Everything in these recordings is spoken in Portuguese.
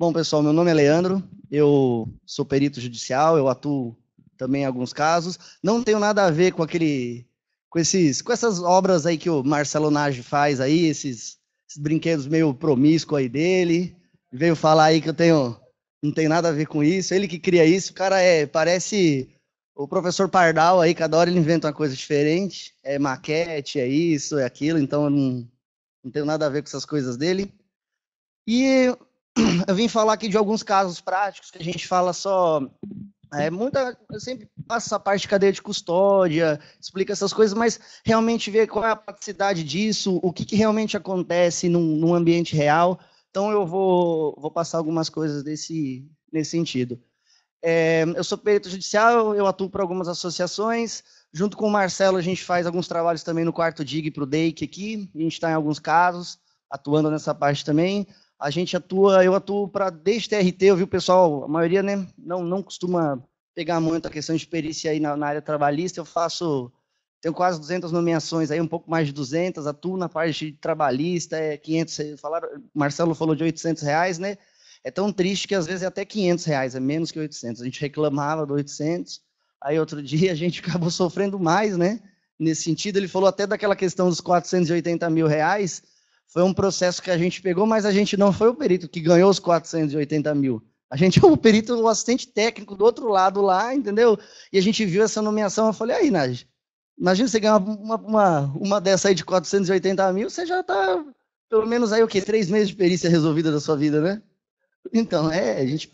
Bom, pessoal, meu nome é Leandro, eu sou perito judicial, eu atuo também em alguns casos. Não tenho nada a ver com aquele, com esses, com essas obras aí que o Marcelo Nage faz aí, esses, esses brinquedos meio promíscuos aí dele. Veio falar aí que eu tenho, não tem nada a ver com isso. Ele que cria isso, o cara é, parece o professor Pardal aí, cada hora ele inventa uma coisa diferente. É maquete, é isso, é aquilo, então eu não, não tenho nada a ver com essas coisas dele. E eu vim falar aqui de alguns casos práticos que a gente fala só. É, muita, eu sempre passo essa parte de cadeia de custódia, explica essas coisas, mas realmente ver qual é a praticidade disso, o que, que realmente acontece num, num, ambiente real. Então eu vou, vou passar algumas coisas desse, nesse sentido. É, eu sou perito judicial, eu atuo para algumas associações. Junto com o Marcelo, a gente faz alguns trabalhos também no quarto DIG para o DEIC aqui. A gente está em alguns casos, atuando nessa parte também. A gente atua, eu atuo para desde TRT, eu vi o pessoal, a maioria né, não, não costuma pegar muito a questão de perícia aí na, na, área trabalhista, eu faço, tenho quase 200 nomeações aí, um pouco mais de 200, atuo na parte de trabalhista, é 500, falaram, Marcelo falou de 800 reais, né, é tão triste que às vezes é até 500 reais, é menos que 800, a gente reclamava do 800, aí outro dia a gente acabou sofrendo mais, né, nesse sentido, ele falou até daquela questão dos 480 mil reais, foi um processo que a gente pegou, mas a gente não foi o perito que ganhou os 480 mil. A gente é o perito, o assistente técnico do outro lado lá, entendeu? E a gente viu essa nomeação, eu falei, aí, Naj, imagina você ganhar uma, uma, uma dessa aí de 480 mil, você já está, pelo menos aí, o quê? Três meses de perícia resolvida da sua vida, né? Então, é, a gente...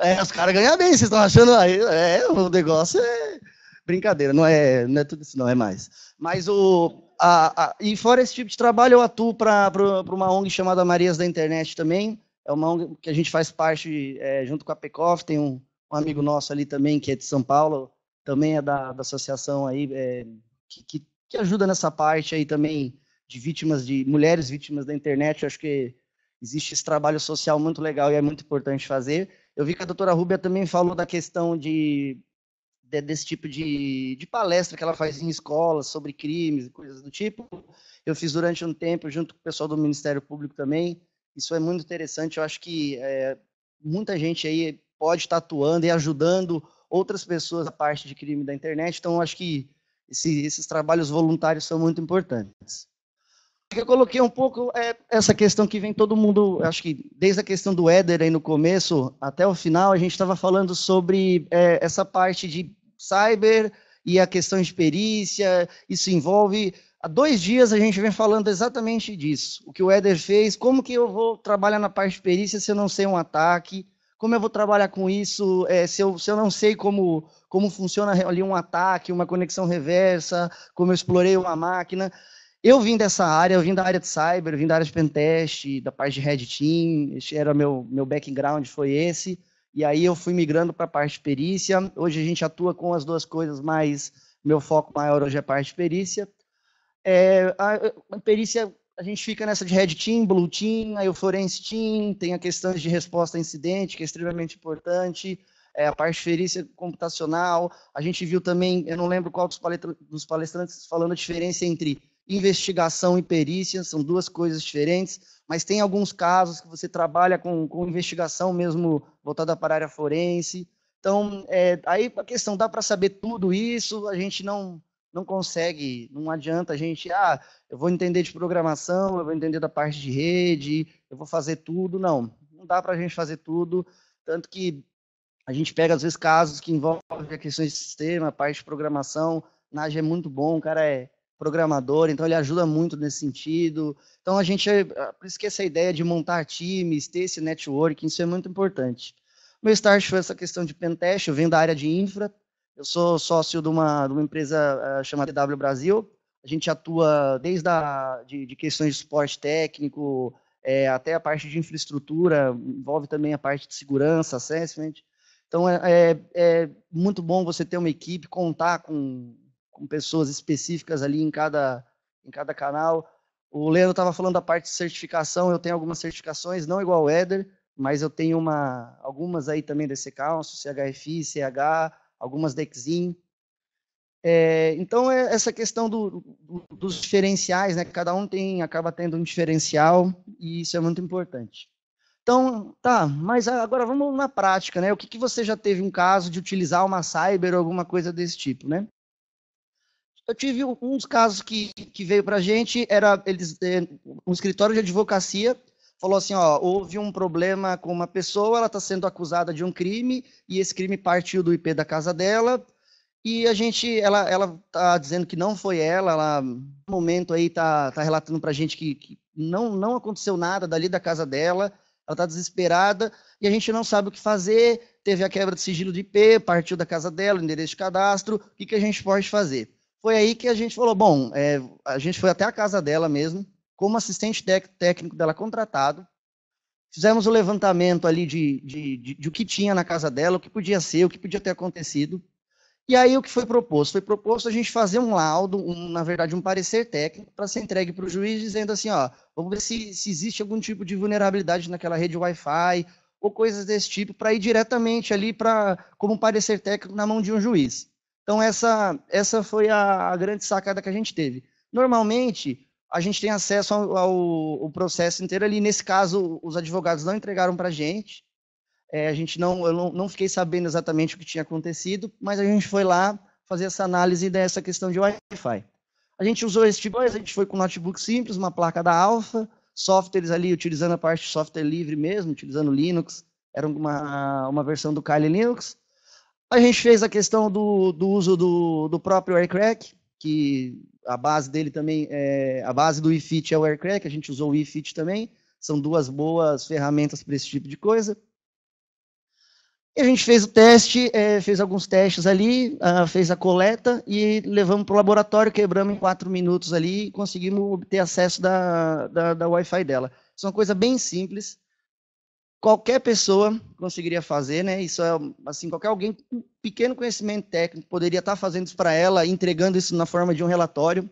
É, os caras ganham bem, vocês estão achando aí, é, o negócio é brincadeira, não é, não é tudo isso, não é mais. Mas o, a, a, e fora esse tipo de trabalho, eu atuo para uma ONG chamada Marias da Internet também. É uma ONG que a gente faz parte é, junto com a PECOF. Tem um, um, amigo nosso ali também, que é de São Paulo, também é da, da associação aí, é, que, que, que, ajuda nessa parte aí também de vítimas, de mulheres vítimas da internet. Eu acho que existe esse trabalho social muito legal e é muito importante fazer. Eu vi que a doutora Rúbia também falou da questão de desse tipo de, de palestra que ela faz em escolas sobre crimes e coisas do tipo. Eu fiz durante um tempo junto com o pessoal do Ministério Público também. Isso é muito interessante. Eu acho que é, muita gente aí pode estar atuando e ajudando outras pessoas na parte de crime da internet. Então, eu acho que esse, esses trabalhos voluntários são muito importantes. Eu coloquei um pouco é, essa questão que vem todo mundo, acho que desde a questão do Éder aí no começo até o final, a gente estava falando sobre é, essa parte de cyber e a questão de perícia, isso envolve. Há dois dias a gente vem falando exatamente disso. O que o Éder fez, como que eu vou trabalhar na parte de perícia se eu não sei um ataque, como eu vou trabalhar com isso é, se, eu, se eu não sei como, como funciona ali um ataque, uma conexão reversa, como eu explorei uma máquina. Eu vim dessa área, eu vim da área de cyber, vim da área de pentest, da parte de red team, esse era meu, meu background, foi esse. E aí eu fui migrando para a parte de perícia. Hoje a gente atua com as duas coisas, mas meu foco maior hoje é a parte de perícia. É, a, a, perícia, a gente fica nessa de Red Team, Blue Team, aí o Forense Team, tem a questão de resposta a incidente, que é extremamente importante, é, a parte de perícia computacional. A gente viu também, eu não lembro qual dos palestrantes falando a diferença entre investigação e perícia, são duas coisas diferentes, mas tem alguns casos que você trabalha com, com investigação mesmo voltada para a área forense. Então, é, aí a questão, dá para saber tudo isso, a gente não, não consegue, não adianta a gente, ah, eu vou entender de programação, eu vou entender da parte de rede, eu vou fazer tudo, não, não dá para a gente fazer tudo, tanto que a gente pega, às vezes, casos que envolvem questões de sistema, parte de programação, Nage é muito bom, o cara é programador, então ele ajuda muito nesse sentido. Então a gente, é, por isso que essa ideia de montar times, ter esse networking, isso é muito importante. Meu start foi essa questão de pentest, eu venho da área de infra, eu sou sócio de uma, de uma empresa uh, chamada DW Brasil, a gente atua desde a, de, de questões de suporte técnico, é, até a parte de infraestrutura, envolve também a parte de segurança, assessment. Então, é, é, é muito bom você ter uma equipe, contar com com pessoas específicas ali em cada, em cada canal. O Leandro estava falando da parte de certificação, eu tenho algumas certificações, não igual o Eder, mas eu tenho uma, algumas aí também desse Council, CHFI, CH, algumas da Exim. É, então, é essa questão do, do, dos diferenciais, né? Cada um tem, acaba tendo um diferencial, e isso é muito importante. Então, tá, mas agora vamos na prática, né? O que, que você já teve um caso de utilizar uma cyber ou alguma coisa desse tipo, né? Eu tive uns casos que, que veio para a gente, era eles, é, um escritório de advocacia falou assim, ó, houve um problema com uma pessoa, ela está sendo acusada de um crime e esse crime partiu do IP da casa dela e a gente, ela, ela tá dizendo que não foi ela, ela no momento aí tá, tá relatando para a gente que, que não, não aconteceu nada dali da casa dela, ela está desesperada e a gente não sabe o que fazer. Teve a quebra de sigilo de IP, partiu da casa dela, endereço de cadastro. O que, que a gente pode fazer? Foi aí que a gente falou: bom, é, a gente foi até a casa dela mesmo, como assistente técnico dela contratado. Fizemos o levantamento ali de, de, de, de o que tinha na casa dela, o que podia ser, o que podia ter acontecido. E aí o que foi proposto? Foi proposto a gente fazer um laudo, um, na verdade um parecer técnico, para ser entregue para o juiz, dizendo assim, ó, vamos ver se, se existe algum tipo de vulnerabilidade naquela rede Wi-Fi, ou coisas desse tipo, para ir diretamente ali para como um parecer técnico na mão de um juiz. Então essa, essa foi a, a grande sacada que a gente teve. Normalmente, a gente tem acesso ao, ao, ao processo inteiro ali. Nesse caso, os advogados não entregaram para a gente, é, a gente não, eu não, não fiquei sabendo exatamente o que tinha acontecido, mas a gente foi lá fazer essa análise dessa questão de Wi-Fi. A gente usou esse tipo, a gente foi com um notebook simples, uma placa da Alpha, softwares ali utilizando a parte de software livre mesmo, utilizando Linux, era uma, uma versão do Kali Linux. A gente fez a questão do, do uso do, do próprio AirCrack, que a base dele também, é, a base do eFit é o AirCrack, a gente usou o eFit também, são duas boas ferramentas para esse tipo de coisa. E a gente fez o teste, é, fez alguns testes ali, uh, fez a coleta e levamos para o laboratório, quebramos em quatro minutos ali e conseguimos obter acesso da, da, da Wi-Fi dela. Isso é uma coisa bem simples. Qualquer pessoa conseguiria fazer, né? Isso é assim, qualquer alguém com pequeno conhecimento técnico poderia estar fazendo isso para ela, entregando isso na forma de um relatório.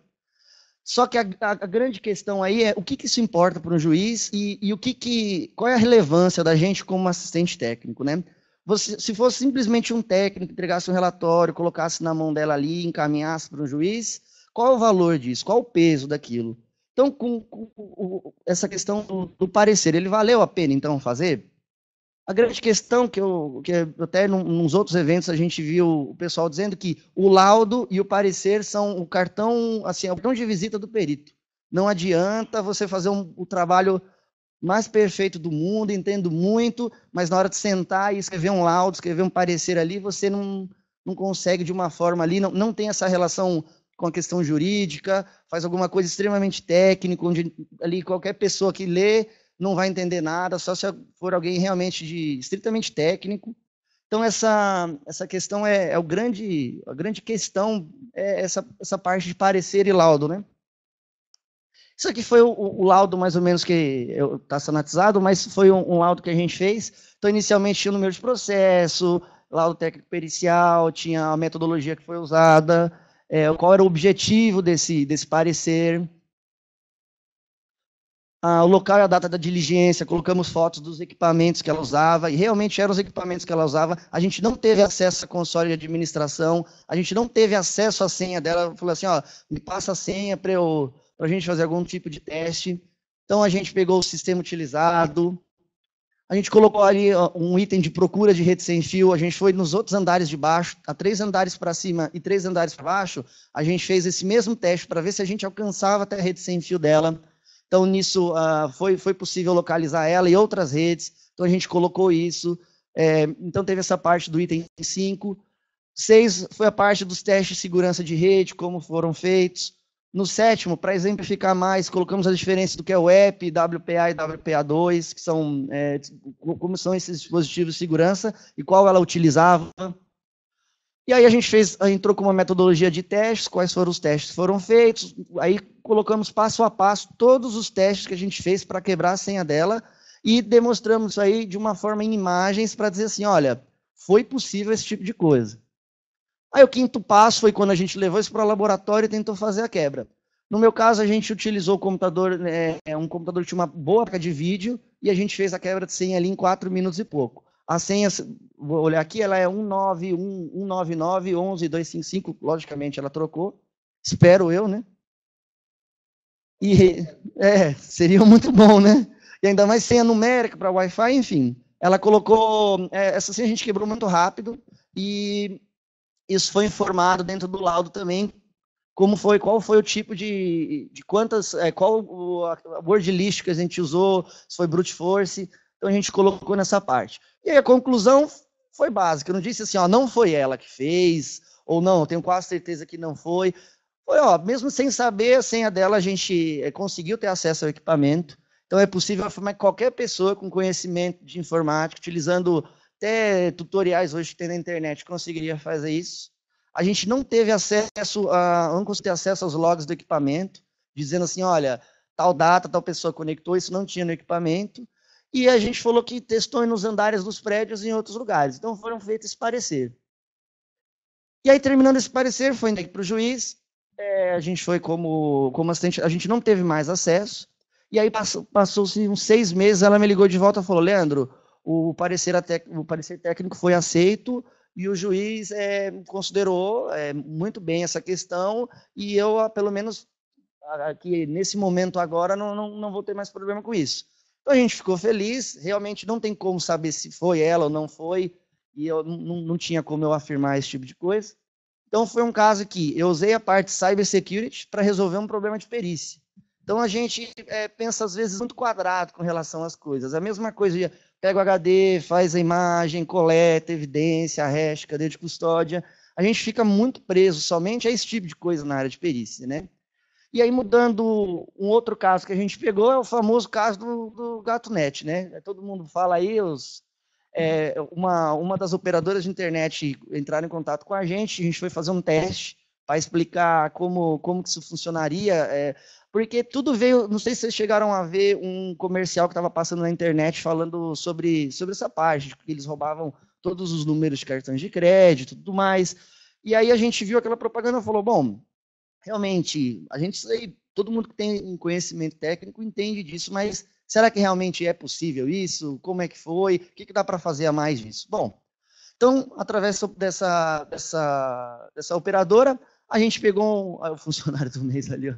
Só que a, a, a, grande questão aí é o que, que isso importa para um juiz e, e, o que, que qual é a relevância da gente como assistente técnico, né? Você, se fosse simplesmente um técnico entregasse um relatório, colocasse na mão dela ali, encaminhasse para um juiz, qual é o valor disso? Qual o peso daquilo? Então, com, com essa questão do, do, parecer, ele valeu a pena então fazer? A grande questão que eu, que até nos outros eventos a gente viu o pessoal dizendo que o laudo e o parecer são o cartão, assim, é o cartão de visita do perito. Não adianta você fazer um, o trabalho mais perfeito do mundo, entendo muito, mas na hora de sentar e escrever um laudo, escrever um parecer ali, você não, não consegue de uma forma ali, não, não tem essa relação com a questão jurídica, faz alguma coisa extremamente técnica, onde ali qualquer pessoa que lê não vai entender nada, só se for alguém realmente de estritamente técnico. Então essa essa questão é, é o grande a grande questão é essa essa parte de parecer e laudo, né? Isso aqui foi o, o laudo mais ou menos que está sanatizado, mas foi um, um, laudo que a gente fez. Então, inicialmente tinha o número de processo, laudo técnico pericial, tinha a metodologia que foi usada, é, qual era o objetivo desse, desse parecer, ah, o local e a data da diligência, colocamos fotos dos equipamentos que ela usava, e realmente eram os equipamentos que ela usava. A gente não teve acesso à console de administração, a gente não teve acesso à senha dela. Falou assim: ó, me passa a senha para a gente fazer algum tipo de teste. Então a gente pegou o sistema utilizado, a gente colocou ali um item de procura de rede sem fio, a gente foi nos outros andares de baixo, a três andares para cima e três andares para baixo, a gente fez esse mesmo teste para ver se a gente alcançava até a rede sem fio dela. Então nisso uh, foi, foi possível localizar ela e outras redes, então a gente colocou isso. É, então teve essa parte do item 5. 6 foi a parte dos testes de segurança de rede, como foram feitos. No sétimo, para exemplificar mais, colocamos as diferenças do que é o app, WPA e WPA2, que são é, como são esses dispositivos de segurança e qual ela utilizava. E aí a gente fez, entrou com uma metodologia de testes, quais foram os testes que foram feitos, aí colocamos passo a passo todos os testes que a gente fez para quebrar a senha dela e demonstramos isso aí de uma forma em imagens para dizer assim, olha, foi possível esse tipo de coisa. Aí o quinto passo foi quando a gente levou isso para o laboratório e tentou fazer a quebra. No meu caso, a gente utilizou o computador, né, é, um computador que tinha uma boa placa de vídeo e a gente fez a quebra de senha ali em quatro minutos e pouco. A senha, vou olhar aqui, ela é 199112255, logicamente ela trocou. Espero eu, né? E é, seria muito bom, né? e ainda mais senha numérica para Wi-Fi, enfim. Ela colocou, é, essa senha a gente quebrou muito rápido, e isso foi informado dentro do laudo também, como foi, qual foi o tipo de, de quantas, é, qual a word list que a gente usou, se foi brute force, então a gente colocou nessa parte. E aí a conclusão foi básica, eu não disse assim, ó, não foi ela que fez, ou não, tenho quase certeza que não foi. Foi, ó, mesmo sem saber a senha dela, a gente é, conseguiu ter acesso ao equipamento, então é possível afirmar que qualquer pessoa com conhecimento de informática, utilizando até tutoriais hoje que tem na internet, conseguiria fazer isso. A gente não teve acesso a, não conseguiu acesso aos logs do equipamento, dizendo assim, olha, tal data, tal pessoa conectou, isso não tinha no equipamento. E a gente falou que testou nos andares dos prédios e em outros lugares. Então foram feitos esse parecer. E aí, terminando esse parecer, foi para o juiz. É, a gente foi como, como assistente, a gente não teve mais acesso. E aí passou-se passou uns seis meses, ela me ligou de volta e falou, Leandro, o parecer, o parecer técnico foi aceito e o juiz é, considerou é, muito bem essa questão e eu, pelo menos, aqui nesse momento agora, não, não, não vou ter mais problema com isso. Então a gente ficou feliz, realmente não tem como saber se foi ela ou não foi, e eu não, não tinha como eu afirmar esse tipo de coisa. Então foi um caso que eu usei a parte cybersecurity para resolver um problema de perícia. Então a gente é, pensa às vezes muito quadrado com relação às coisas. A mesma coisa, pega o HD, faz a imagem, coleta, evidência, hash, cadeia de custódia. A gente fica muito preso somente a esse tipo de coisa na área de perícia, né? E aí, mudando um outro caso que a gente pegou, é o famoso caso do, do GatoNet, né? Todo mundo fala aí, os, é, uma, uma das operadoras de internet entraram em contato com a gente, a gente foi fazer um teste para explicar como, como que isso funcionaria, é, porque tudo veio, não sei se vocês chegaram a ver um comercial que estava passando na internet falando sobre, sobre essa parte, que eles roubavam todos os números de cartões de crédito tudo mais, e aí a gente viu aquela propaganda e falou, bom, realmente, a gente sei, todo mundo que tem conhecimento técnico entende disso, mas Será que realmente é possível isso? Como é que foi? O que, que dá para fazer a mais disso? Bom, então, através dessa, dessa, dessa operadora, a gente pegou um, o funcionário do mês ali, ó.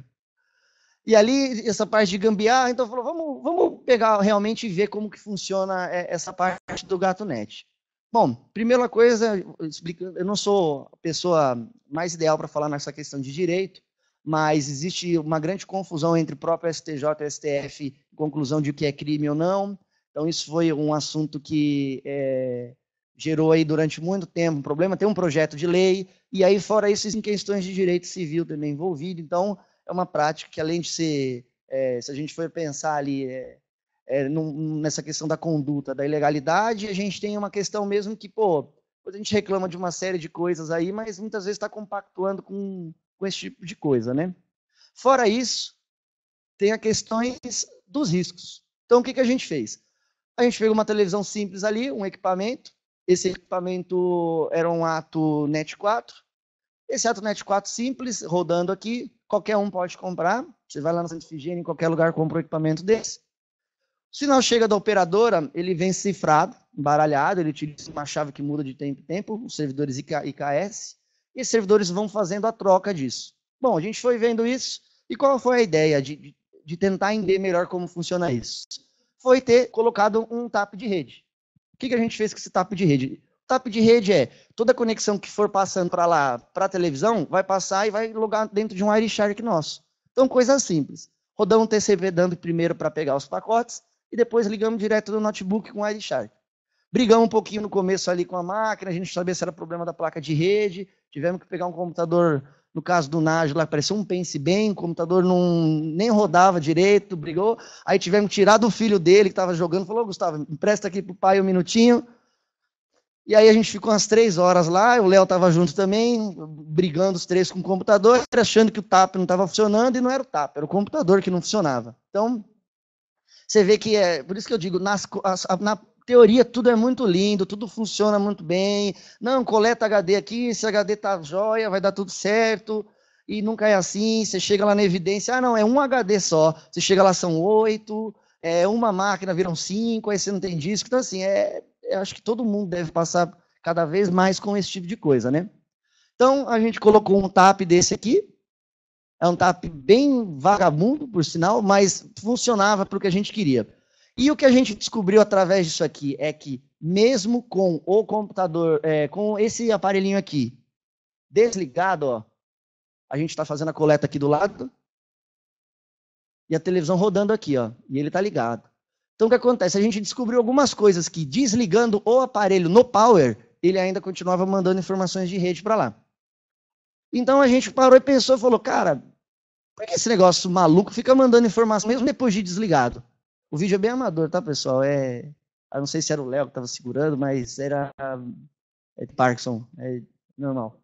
E ali, essa parte de gambiarra, então falou, vamos, vamos pegar realmente e ver como que funciona é, essa parte do GatoNet. Bom, primeira coisa, eu não sou a pessoa mais ideal para falar nessa questão de direito, mas existe uma grande confusão entre o próprio STJ e STF conclusão de o que é crime ou não. Então, isso foi um assunto que é, gerou aí durante muito tempo um problema. Tem um projeto de lei, e aí, fora isso, em questões de direito civil também envolvido. Então, é uma prática que, além de ser, é, se a gente for pensar ali é, é, num, nessa questão da conduta, da ilegalidade, a gente tem uma questão mesmo que, pô, a gente reclama de uma série de coisas aí, mas muitas vezes está compactuando com, com esse tipo de coisa, né? Fora isso, tem a questões dos riscos. Então, o que, que a gente fez? A gente pegou uma televisão simples ali, um equipamento. Esse equipamento era um ato NET 4. Esse ato NET 4 simples, rodando aqui, qualquer um pode comprar. Você vai lá na Santa Figênia, em qualquer lugar, compra um equipamento desse. O sinal chega da operadora, ele vem cifrado, embaralhado, ele utiliza uma chave que muda de tempo em tempo, os servidores IKS, e os servidores vão fazendo a troca disso. Bom, a gente foi vendo isso, e qual foi a ideia de, de tentar entender melhor como funciona isso, foi ter colocado um TAP de rede. O que, que a gente fez com esse TAP de rede? O TAP de rede é toda conexão que for passando para lá, para a televisão, vai passar e vai logar dentro de um Wireshark nosso. Então, coisa simples. Rodamos um TCP dando primeiro para pegar os pacotes e depois ligamos direto do notebook com o Wireshark. Brigamos um pouquinho no começo ali com a máquina, a gente sabia se era problema da placa de rede, tivemos que pegar um computador no caso do Nájio lá, parecia um pense bem, o computador não, nem rodava direito, brigou. Aí tivemos que tirar do filho dele que estava jogando, falou, Gustavo, empresta aqui pro pai um minutinho. E aí a gente ficou umas três horas lá, o Léo estava junto também, brigando os três com o computador, achando que o TAP não estava funcionando, e não era o TAP, era o computador que não funcionava. Então, você vê que é, por isso que eu digo, nas, na teoria tudo é muito lindo, tudo funciona muito bem. Não, coleta HD aqui, se HD tá jóia, vai dar tudo certo. E nunca é assim, você chega lá na evidência, ah, não, é um HD só. Você chega lá, são oito, é uma máquina viram cinco, aí você não tem disco. Então, assim, é, eu acho que todo mundo deve passar cada vez mais com esse tipo de coisa, né? Então, a gente colocou um TAP desse aqui. É um TAP bem vagabundo, por sinal, mas funcionava para o que a gente queria. E o que a gente descobriu através disso aqui é que, mesmo com o computador, é, com esse aparelhinho aqui desligado, ó, a gente está fazendo a coleta aqui do lado e a televisão rodando aqui, ó, e ele está ligado. Então, o que acontece? A gente descobriu algumas coisas que, desligando o aparelho no power, ele ainda continuava mandando informações de rede para lá. Então, a gente parou e pensou falou, cara, por que esse negócio maluco fica mandando informação mesmo depois de desligado? O vídeo é bem amador, tá, pessoal? É, eu não sei se era o Léo que estava segurando, mas era é Parkinson, é normal.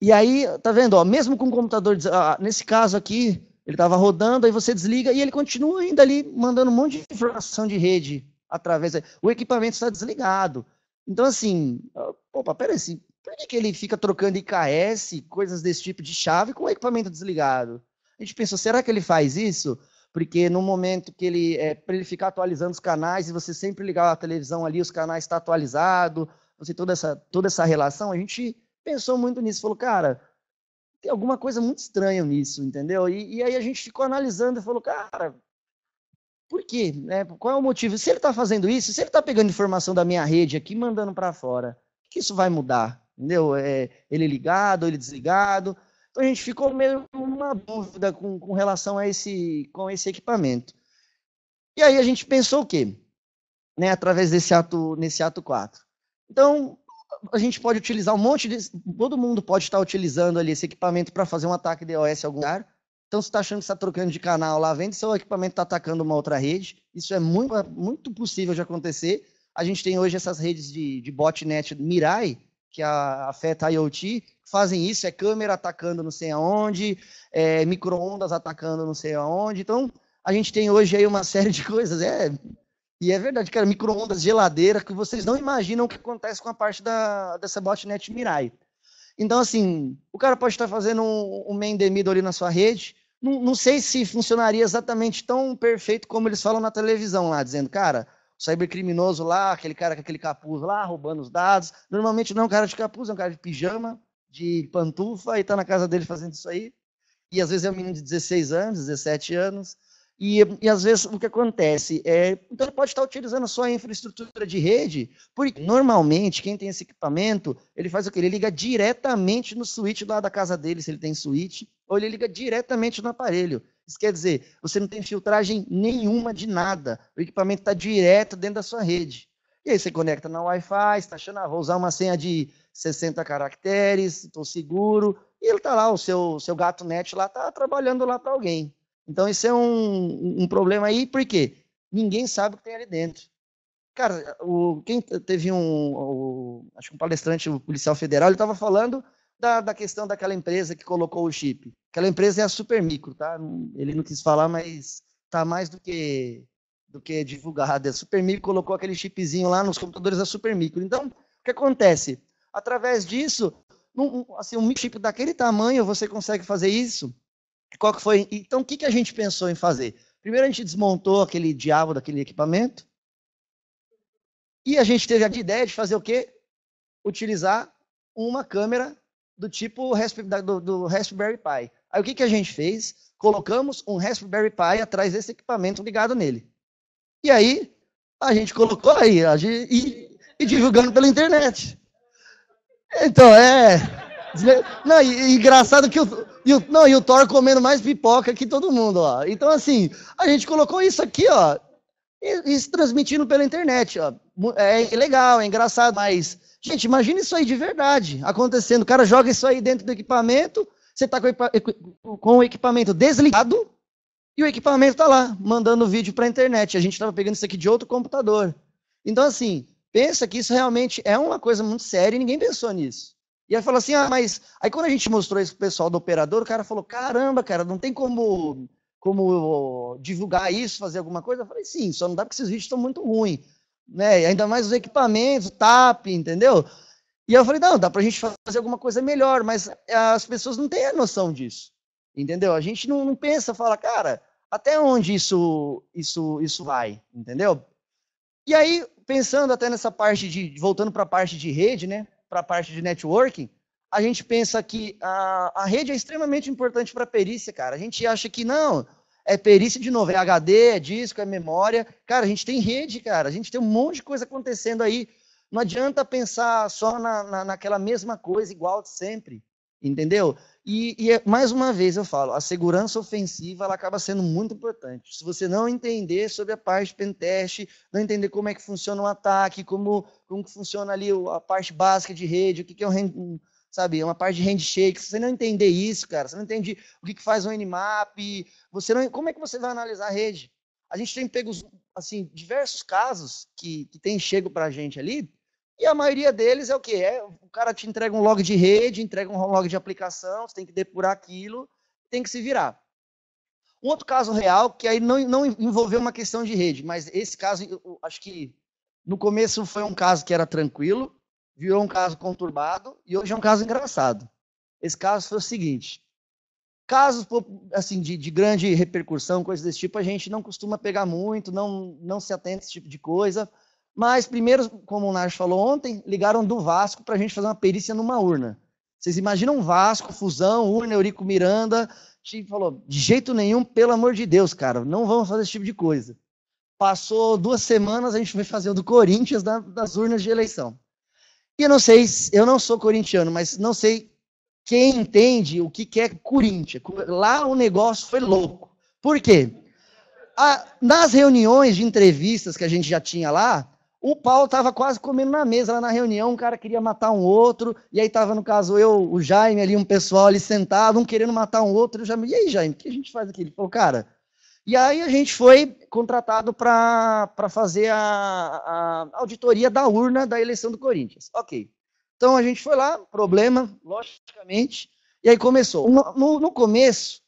E aí, tá vendo? Ó, mesmo com o computador, nesse caso aqui, ele estava rodando, aí você desliga e ele continua ainda ali mandando um monte de informação de rede através. O equipamento está desligado. Então, assim, opa, peraí, assim, por que, que ele fica trocando IKS, coisas desse tipo de chave, com o equipamento desligado? A gente pensou, será que ele faz isso? Porque no momento que ele, é, para ele ficar atualizando os canais e você sempre ligar a televisão ali, os canais estão tá atualizados, você toda essa, toda essa relação, a gente pensou muito nisso, falou, cara, tem alguma coisa muito estranha nisso, entendeu? E, e aí a gente ficou analisando e falou, cara, por quê? Né? Qual é o motivo? Se ele está fazendo isso, se ele está pegando informação da minha rede aqui mandando para fora, o que isso vai mudar? Entendeu? É, ele ligado, ele desligado. Então a gente ficou meio uma dúvida com, com relação a esse, com esse equipamento. E aí a gente pensou o quê? Né, através desse ato, nesse ato 4. Então, a gente pode utilizar um monte de. Todo mundo pode estar utilizando ali esse equipamento para fazer um ataque de DOS em algum lugar. Então, você está achando que está trocando de canal lá, vendo seu equipamento está atacando uma outra rede. Isso é muito, muito possível de acontecer. A gente tem hoje essas redes de, de botnet Mirai, que afeta a IoT, fazem isso, é câmera atacando não sei aonde, é micro-ondas atacando não sei aonde. Então, a gente tem hoje aí uma série de coisas. É, e é verdade, cara, micro-ondas, geladeira, que vocês não imaginam o que acontece com a parte da, dessa botnet Mirai. Então, assim, o cara pode estar fazendo um, um main demido ali na sua rede. Não, não, sei se funcionaria exatamente tão perfeito como eles falam na televisão lá, dizendo, cara, o cybercriminoso lá, aquele cara com aquele capuz lá, roubando os dados. Normalmente não é um cara de capuz, é um cara de pijama, de pantufa, e tá na casa dele fazendo isso aí. E às vezes é um menino de 16 anos, 17 anos. E, e às vezes o que acontece é, então ele pode estar utilizando só a infraestrutura de rede, porque normalmente quem tem esse equipamento, ele faz o que? Ele liga diretamente no switch lá da casa dele, se ele tem switch, ou ele liga diretamente no aparelho. Isso quer dizer, você não tem filtragem nenhuma de nada, o equipamento está direto dentro da sua rede. E aí você conecta na Wi-Fi, está achando, ah, vou usar uma senha de 60 caracteres, estou seguro, e ele está lá, o seu, seu gato net lá está trabalhando lá para alguém. Então, isso é um, um problema aí, porque ninguém sabe o que tem ali dentro. Cara, o, quem teve um, o, acho que um palestrante, o policial federal, ele estava falando da, da questão daquela empresa que colocou o chip. Aquela empresa é a Supermicro, tá? Ele não quis falar, mas tá mais do que do que divulgado. A Supermicro colocou aquele chipzinho lá nos computadores da Supermicro. Então, o que acontece? Através disso, um, assim, um chip daquele tamanho, você consegue fazer isso qual que foi? Então, o que, que a gente pensou em fazer? Primeiro, a gente desmontou aquele diabo daquele equipamento. E a gente teve a ideia de fazer o quê? Utilizar uma câmera do tipo do, do Raspberry Pi. Aí o que, que a gente fez? Colocamos um Raspberry Pi atrás desse equipamento ligado nele. E aí, a gente colocou aí, gente, e, e divulgando pela internet. Então, é. Não, e, e engraçado que o, o, não, e o Thor comendo mais pipoca que todo mundo, ó. Então, assim, a gente colocou isso aqui, ó, e, e transmitindo pela internet, ó. É legal, é engraçado, mas, gente, imagina isso aí de verdade acontecendo. O cara joga isso aí dentro do equipamento, você tá com, com o equipamento desligado e o equipamento tá lá, mandando vídeo para a internet. A gente estava pegando isso aqui de outro computador. Então, assim, pensa que isso realmente é uma coisa muito séria e ninguém pensou nisso. E aí falou assim: ah, mas. Aí quando a gente mostrou isso pro pessoal do operador, o cara falou: caramba, cara, não tem como, como divulgar isso, fazer alguma coisa? Eu falei: sim, só não dá porque esses vídeos estão muito ruins. Né? E ainda mais os equipamentos, TAP, entendeu? E eu falei: não, dá pra gente fazer alguma coisa melhor, mas as pessoas não têm a noção disso. Entendeu? A gente não, não pensa, fala, cara, até onde isso, isso, isso vai? Entendeu? E aí, pensando até nessa parte de. voltando para a parte de rede, né? Para a parte de networking, a gente pensa que a, a rede é extremamente importante para a perícia, cara. A gente acha que não, é perícia de novo, é HD, é disco, é memória. Cara, a gente tem rede, cara, a gente tem um monte de coisa acontecendo aí. Não adianta pensar só na, na, naquela mesma coisa, igual de sempre, entendeu? E, e, é, mais uma vez eu falo, a segurança ofensiva ela acaba sendo muito importante. Se você não entender sobre a parte pentest, não entender como é que funciona o ataque, como, como que funciona ali a parte básica de rede, o que, que é um, sabe, uma parte de handshake, se você não entender isso, cara, você não entende o que, que faz um Nmap, você não, como é que você vai analisar a rede? A gente tem pego, assim, diversos casos que, que tem chego para a gente ali, e a maioria deles é o que? É, o cara te entrega um log de rede, entrega um log de aplicação, você tem que depurar aquilo, tem que se virar. Um outro caso real, que aí não, não envolveu uma questão de rede, mas esse caso, eu, acho que no começo foi um caso que era tranquilo, virou um caso conturbado, e hoje é um caso engraçado. Esse caso foi o seguinte: casos assim de, de, grande repercussão, coisas desse tipo, a gente não costuma pegar muito, não, não se atenta a esse tipo de coisa. Mas primeiro, como o Nash falou ontem, ligaram do Vasco para a gente fazer uma perícia numa urna. Vocês imaginam Vasco, fusão, urna, Eurico Miranda? Gente falou, de jeito nenhum, pelo amor de Deus, cara, não vamos fazer esse tipo de coisa. Passou duas semanas, a gente foi fazer o do Corinthians das urnas de eleição. E eu não sei, eu não sou corintiano, mas não sei quem entende o que, que é Corinthians. Lá o negócio foi louco. Por quê? A, nas reuniões de entrevistas que a gente já tinha lá, o Paulo estava quase comendo na mesa lá na reunião, um cara queria matar um outro, e aí estava, no caso, eu, o Jaime ali, um pessoal ali sentado, um querendo matar um outro. Eu já, e aí, Jaime, o que a gente faz aqui? Ele falou, cara. E aí a gente foi contratado para fazer a, a, auditoria da urna da eleição do Corinthians. Ok. Então a gente foi lá, problema, logicamente, e aí começou. No, no, no começo,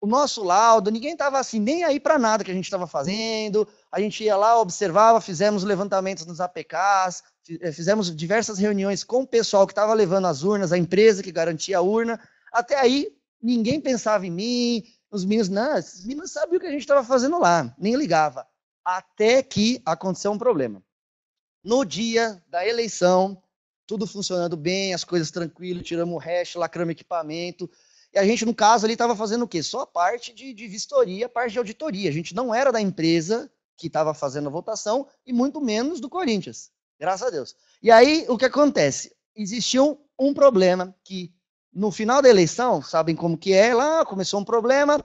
o nosso laudo, ninguém estava assim, nem aí para nada que a gente estava fazendo. A gente ia lá, observava, fizemos levantamentos nos APKs, eh, fizemos diversas reuniões com o pessoal que estava levando as urnas, a empresa que garantia a urna. Até aí, ninguém pensava em mim, os meninos, não, esses meninos sabiam o que a gente estava fazendo lá, nem ligava. Até que aconteceu um problema. No dia da eleição, tudo funcionando bem, as coisas tranquilo, tiramos o hash, lacramos equipamento, e a gente, no caso, ali estava fazendo o quê? Só a parte de, de vistoria, a parte de auditoria. A gente não era da empresa que estava fazendo a votação e muito menos do Corinthians. Graças a Deus. E aí, o que acontece? Existia um, problema que, no final da eleição, sabem como que é, lá começou um problema,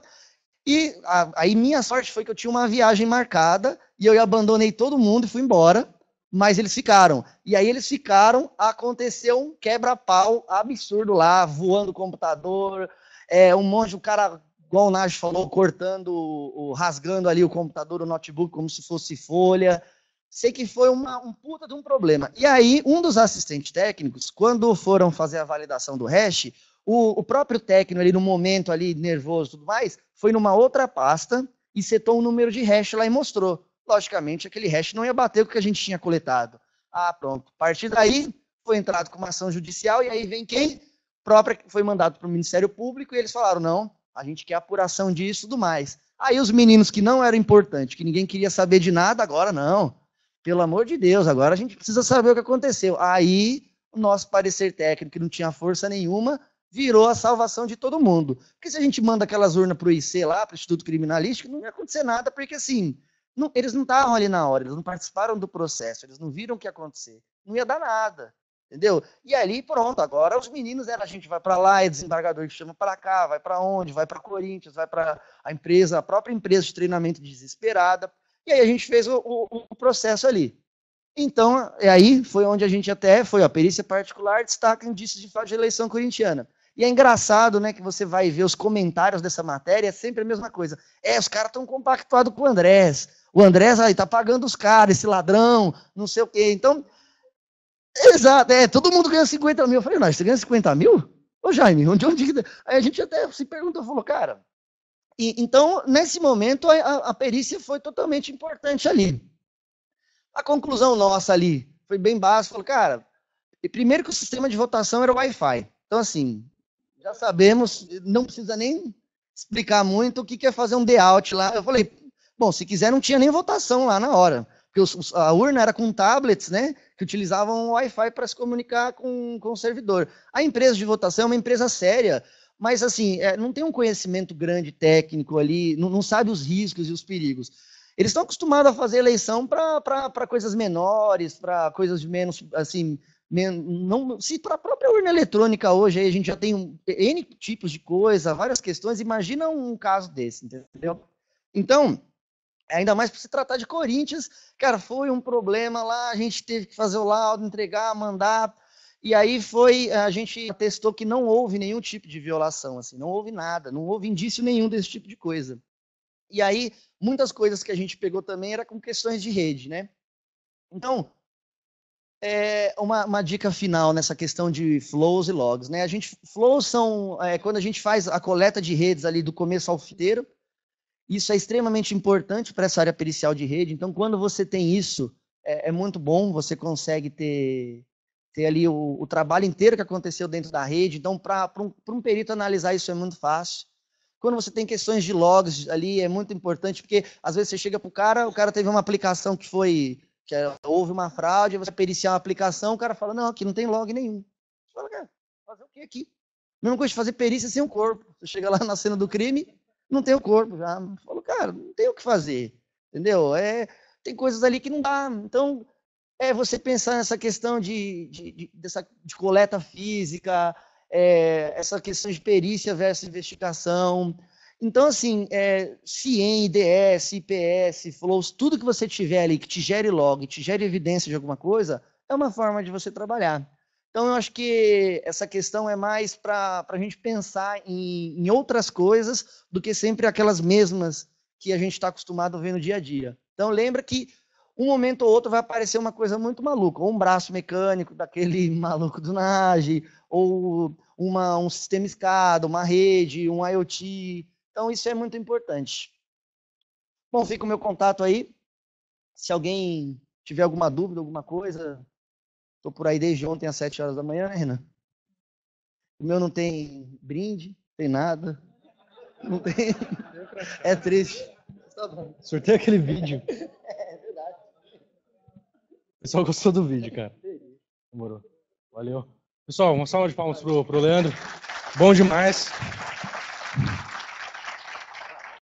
e a, aí minha sorte foi que eu tinha uma viagem marcada, e eu abandonei todo mundo e fui embora, mas eles ficaram. E aí eles ficaram, aconteceu um quebra-pau absurdo lá, voando o computador, é, um monte de cara, igual o Naj falou, cortando, rasgando ali o computador, o notebook, como se fosse folha. Sei que foi uma, um puta de um problema. E aí, um dos assistentes técnicos, quando foram fazer a validação do hash, o, o próprio técnico ali, no momento ali, nervoso e tudo mais, foi numa outra pasta e setou um número de hash lá e mostrou logicamente aquele hash não ia bater com o que a gente tinha coletado. Ah, pronto. A partir daí, foi entrado com uma ação judicial e aí vem quem? Própria foi mandado para o Ministério Público e eles falaram: não, a gente quer apuração disso e tudo mais. Aí os meninos que não eram importantes, que ninguém queria saber de nada, agora não. Pelo amor de Deus, agora a gente precisa saber o que aconteceu. Aí o nosso parecer técnico, que não tinha força nenhuma, virou a salvação de todo mundo. Porque se a gente manda aquelas urnas para o IC lá, para o Instituto Criminalístico, não ia acontecer nada, porque assim, não, eles não estavam ali na hora, eles não participaram do processo, eles não viram o que ia acontecer. Não ia dar nada, entendeu? E ali, pronto, agora os meninos, era, a gente vai para lá, é desembargador que chama para cá, vai para onde? Vai para Corinthians, vai para a empresa, a própria empresa de treinamento desesperada. E aí a gente fez o, o, o processo ali. Então, aí foi onde a gente até foi, a perícia particular destaca indícios de fraude de eleição corintiana. E é engraçado, né, que você vai ver os comentários dessa matéria, é sempre a mesma coisa. É, os caras estão compactuados com o Andrés. O Andrés aí tá pagando os caras, esse ladrão, não sei o quê. Então, exato, é, todo mundo ganha 50 mil. Eu falei, não, você ganha 50 mil? Ô, Jaime, onde, onde... Aí a gente até se perguntou, falou, cara... E, então, nesse momento, a, a perícia foi totalmente importante ali. A conclusão nossa ali foi bem básica, falou, cara, primeiro que o sistema de votação era Wi-Fi. Então, assim, já sabemos, não precisa nem explicar muito o que é fazer um layout lá. Eu falei, bom, se quiser, não tinha nem votação lá na hora. Porque a urna era com tablets, né? Que utilizavam o Wi-Fi para se comunicar com, com o servidor. A empresa de votação é uma empresa séria, mas assim, é, não tem um conhecimento grande técnico ali, não, não sabe os riscos e os perigos. Eles estão acostumados a fazer eleição para coisas menores, para coisas de menos, assim, não, se para a própria urna eletrônica hoje a gente já tem um, N tipos de coisa, várias questões, imagina um caso desse, entendeu? Então, ainda mais para se tratar de Corinthians, cara, foi um problema lá, a gente teve que fazer o laudo, entregar, mandar, e aí foi, a gente testou que não houve nenhum tipo de violação, assim, não houve nada, não houve indício nenhum desse tipo de coisa. E aí, muitas coisas que a gente pegou também era com questões de rede, né? Então, é uma, uma, dica final nessa questão de flows e logs, né? A gente, flows são é, quando a gente faz a coleta de redes ali do começo ao inteiro. Isso é extremamente importante para essa área pericial de rede. Então, quando você tem isso, é, é muito bom. Você consegue ter, ter ali o, o, trabalho inteiro que aconteceu dentro da rede. Então, para um, um perito analisar isso é muito fácil. Quando você tem questões de logs ali, é muito importante, porque às vezes você chega para o cara, o cara teve uma aplicação que foi que houve uma fraude, você periciar uma aplicação, o cara fala, não, aqui não tem log nenhum. Você fala, cara, fazer o que aqui? Mesma coisa de fazer perícia sem o corpo. Você chega lá na cena do crime, não tem o corpo já. Falo, cara, não tem o que fazer. Entendeu? É, tem coisas ali que não dá. Então, é você pensar nessa questão de, de, de dessa, de coleta física, é, essa questão de perícia versus investigação, então, assim, é, CIEM, IDS, IPS, Flows, tudo que você tiver ali que te gere log, te gere evidência de alguma coisa, é uma forma de você trabalhar. Então, eu acho que essa questão é mais para a gente pensar em, em, outras coisas do que sempre aquelas mesmas que a gente está acostumado a ver no dia a dia. Então, lembra que um momento ou outro vai aparecer uma coisa muito maluca, ou um braço mecânico daquele maluco do Nage, ou uma, um sistema escada, uma rede, um IoT, então, isso é muito importante. Bom, fica o meu contato aí. Se alguém tiver alguma dúvida, alguma coisa, estou por aí desde ontem às 7 horas da manhã, né, Renan? O meu não tem brinde, tem nada. Não tem. É triste. Tá bom. Sorteio aquele vídeo. É, verdade. O pessoal gostou do vídeo, cara. Demorou. Valeu. Pessoal, uma salva de palmas pro, pro Leandro. Bom demais.